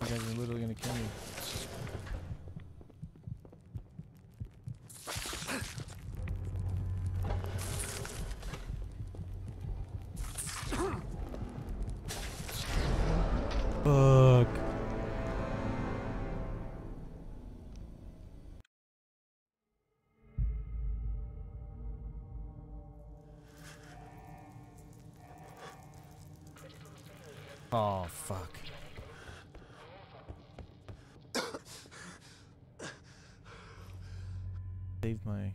You guys are literally gonna kill me. Fuck. Oh, fuck. Save my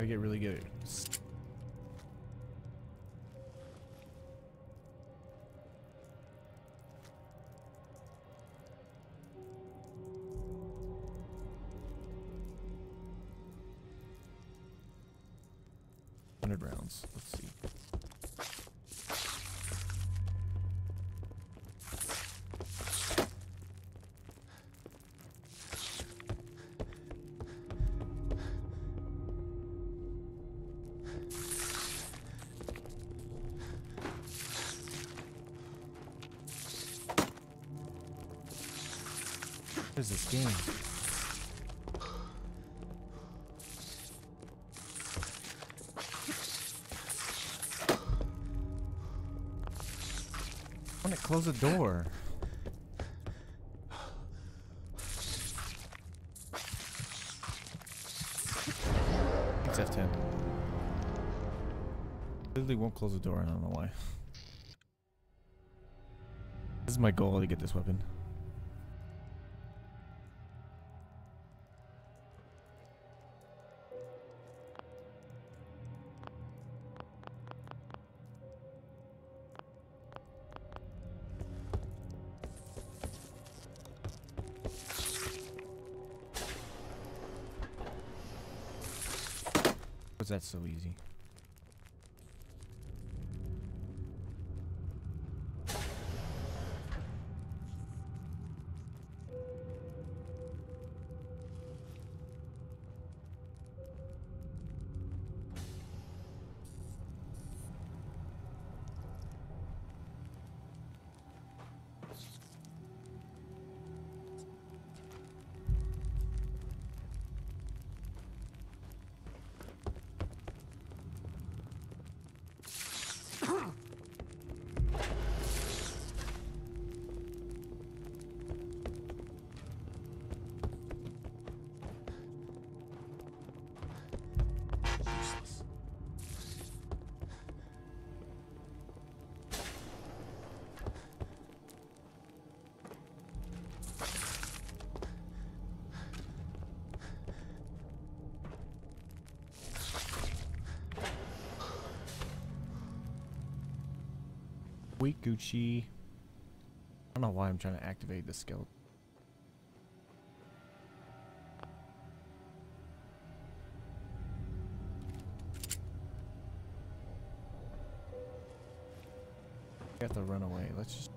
I get really good. at is this game? I want to close the door. It's F10. Literally won't close the door. I don't know why. This is my goal to get this weapon. So easy? Wait, Gucci. I don't know why I'm trying to activate the skill. Have to run away. Let's just.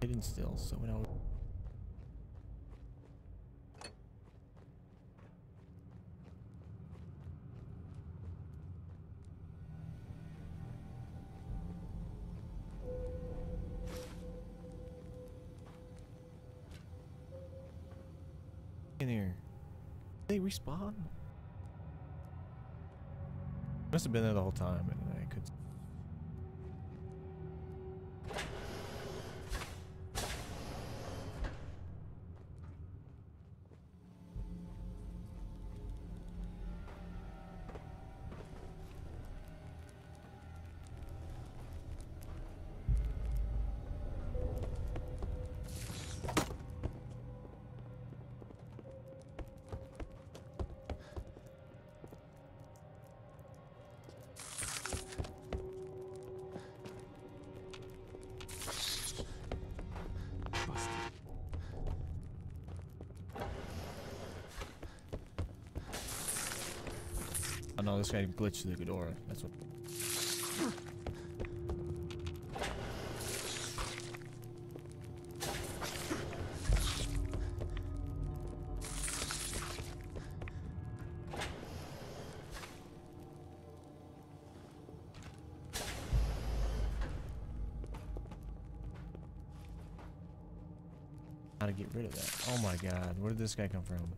Hidden still, so I was. In here. They respawn? Must have been there the whole time and I could Oh no, this guy glitched the Ghidorah. That's what. How to get rid of that? Oh my god, where did this guy come from?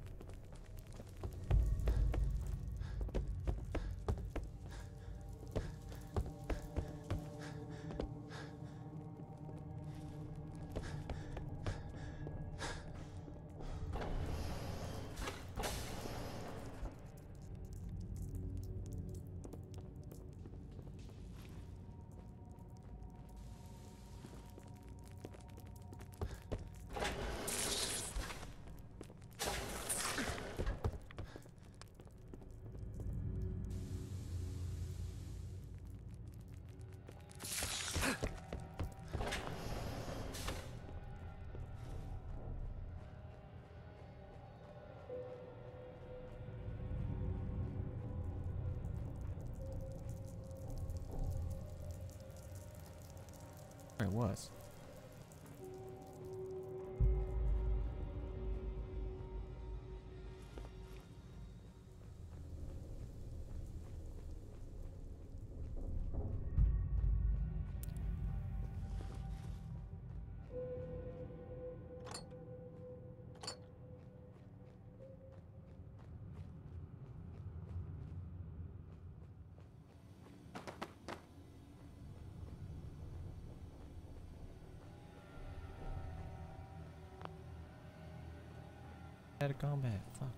Was. Out of combat. Fuck.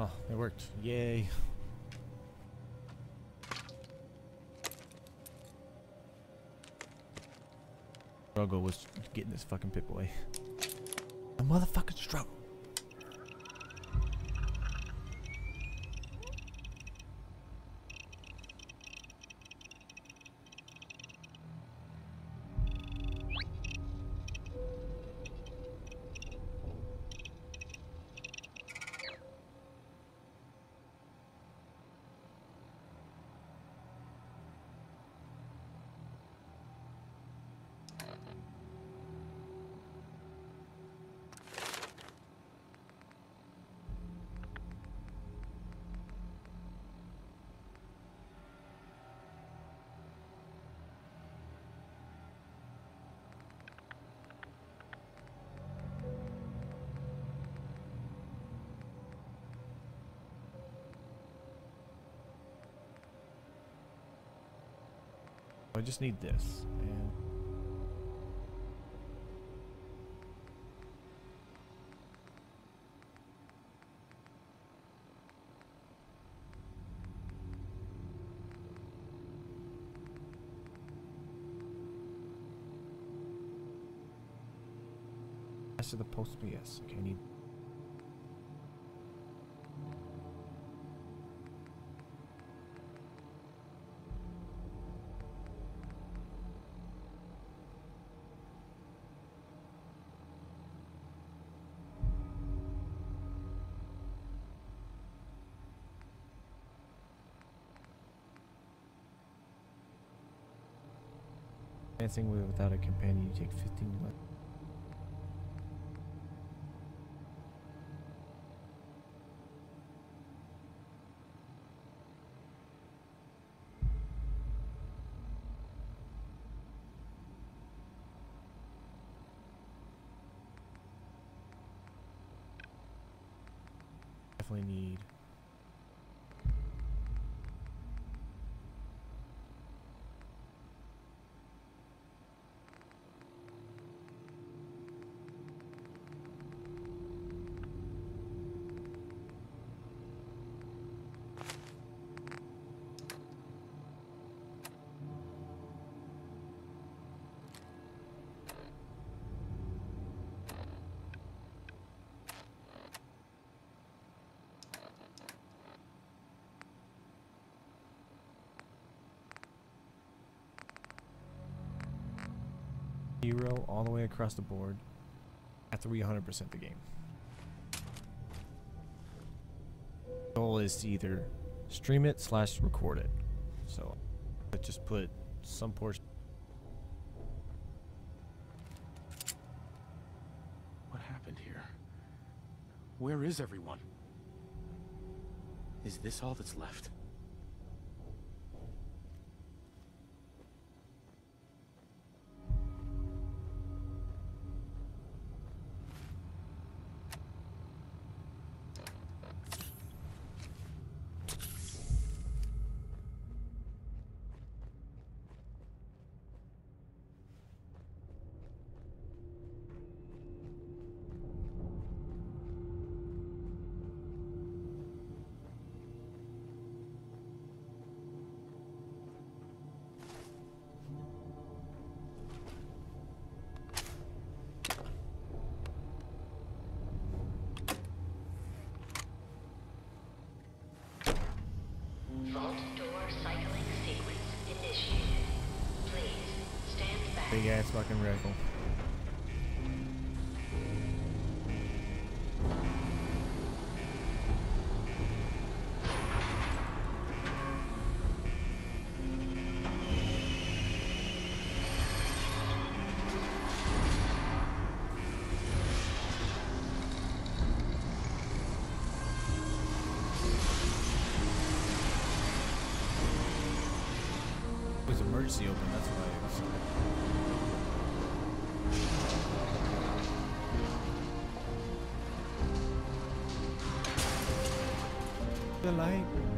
Oh, it worked. Yay. Struggle was getting this fucking pip away. A motherfucking struggle. I just need this. And Rest the post yes. Okay, I need Dancing with- without a companion, you take 15 left. Definitely need. Hero all the way across the board after we 100% the game. goal is to either stream it slash record it. So, I just put some portion. What happened here? Where is everyone? Is this all that's left? Big ass fucking rifle. The light.